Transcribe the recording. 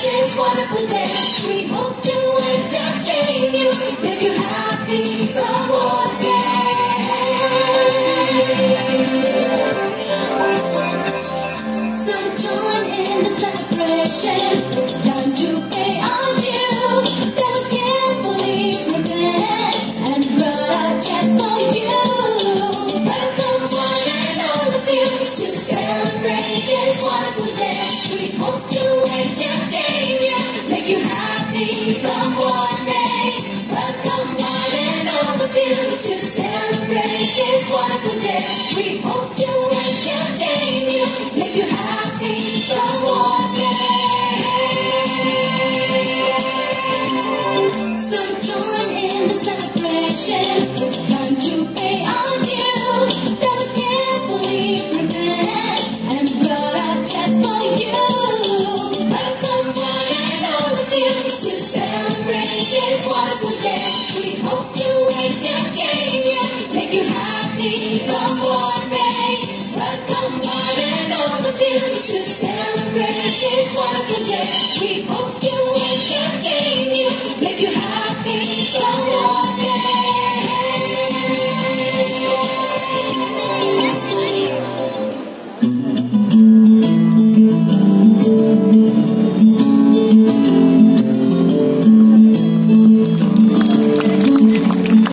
this wonderful day. We hope to entertain you, make you happy the whole day. So join in the celebration. Today is wonderful day. We hope to entertain you. Make you happy the day. So join in the celebration. It's time to pay our. That was carefully and brought just for you. Welcome one and to celebrate this wonderful day. people.